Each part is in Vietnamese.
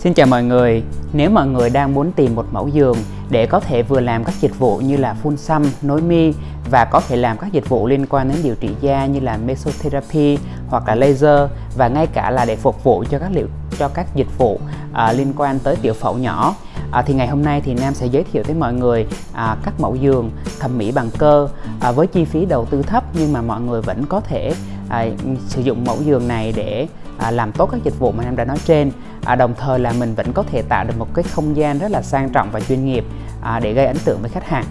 Xin chào mọi người, nếu mọi người đang muốn tìm một mẫu giường để có thể vừa làm các dịch vụ như là phun xăm, nối mi và có thể làm các dịch vụ liên quan đến điều trị da như là mesotherapy hoặc là laser và ngay cả là để phục vụ cho các liệu cho các dịch vụ à, liên quan tới tiểu phẫu nhỏ à, thì ngày hôm nay thì Nam sẽ giới thiệu tới mọi người à, các mẫu giường thẩm mỹ bằng cơ à, với chi phí đầu tư thấp nhưng mà mọi người vẫn có thể à, sử dụng mẫu giường này để à, làm tốt các dịch vụ mà Nam đã nói trên. À, đồng thời là mình vẫn có thể tạo được một cái không gian rất là sang trọng và chuyên nghiệp à, để gây ấn tượng với khách hàng.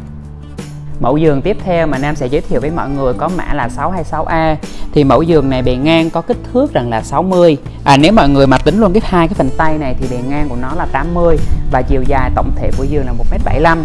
Mẫu giường tiếp theo mà Nam sẽ giới thiệu với mọi người có mã là 626A thì mẫu giường này bề ngang có kích thước rằng là 60 à, nếu mọi người mà tính luôn cái hai cái phần tay này thì bề ngang của nó là 80 và chiều dài tổng thể của giường là 1m75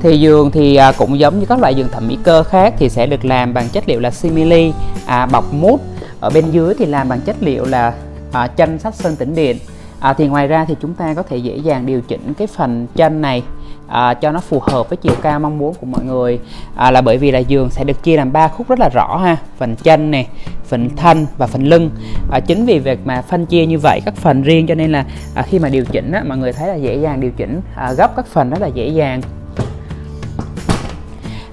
thì giường thì à, cũng giống như các loại giường thẩm mỹ cơ khác thì sẽ được làm bằng chất liệu là simili à, bọc mút. Ở bên dưới thì làm bằng chất liệu là à, chanh sắt sơn tĩnh điện. À, thì ngoài ra thì chúng ta có thể dễ dàng điều chỉnh cái phần chân này à, cho nó phù hợp với chiều cao mong muốn của mọi người. À, là bởi vì là giường sẽ được chia làm ba khúc rất là rõ ha phần chân này phần thân và phần lưng. À, chính vì việc mà phân chia như vậy các phần riêng cho nên là à, khi mà điều chỉnh á, mọi người thấy là dễ dàng điều chỉnh à, gấp các phần rất là dễ dàng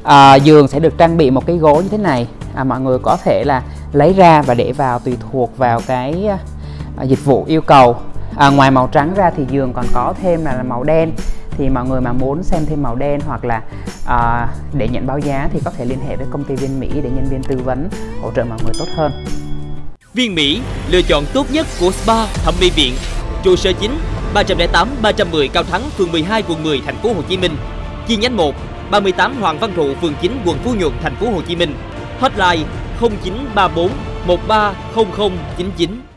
à, giường sẽ được trang bị một cái gối như thế này à, mọi người có thể là lấy ra và để vào tùy thuộc vào cái à, dịch vụ yêu cầu à, ngoài màu trắng ra thì giường còn có thêm là, là màu đen thì mọi người mà muốn xem thêm màu đen hoặc là à, để nhận báo giá thì có thể liên hệ với công ty Viên Mỹ để nhân viên tư vấn hỗ trợ mọi người tốt hơn. Viên Mỹ, lựa chọn tốt nhất của spa thẩm mỹ viện. Trụ sở chính 308 310 Cao Thắng, phường 12, quận 10, thành phố Hồ Chí Minh. Chi nhánh 1, 38 Hoàng Văn Thụ, phường 9, quận Phú Nhuận, thành phố Hồ Chí Minh. Hotline 0934 130099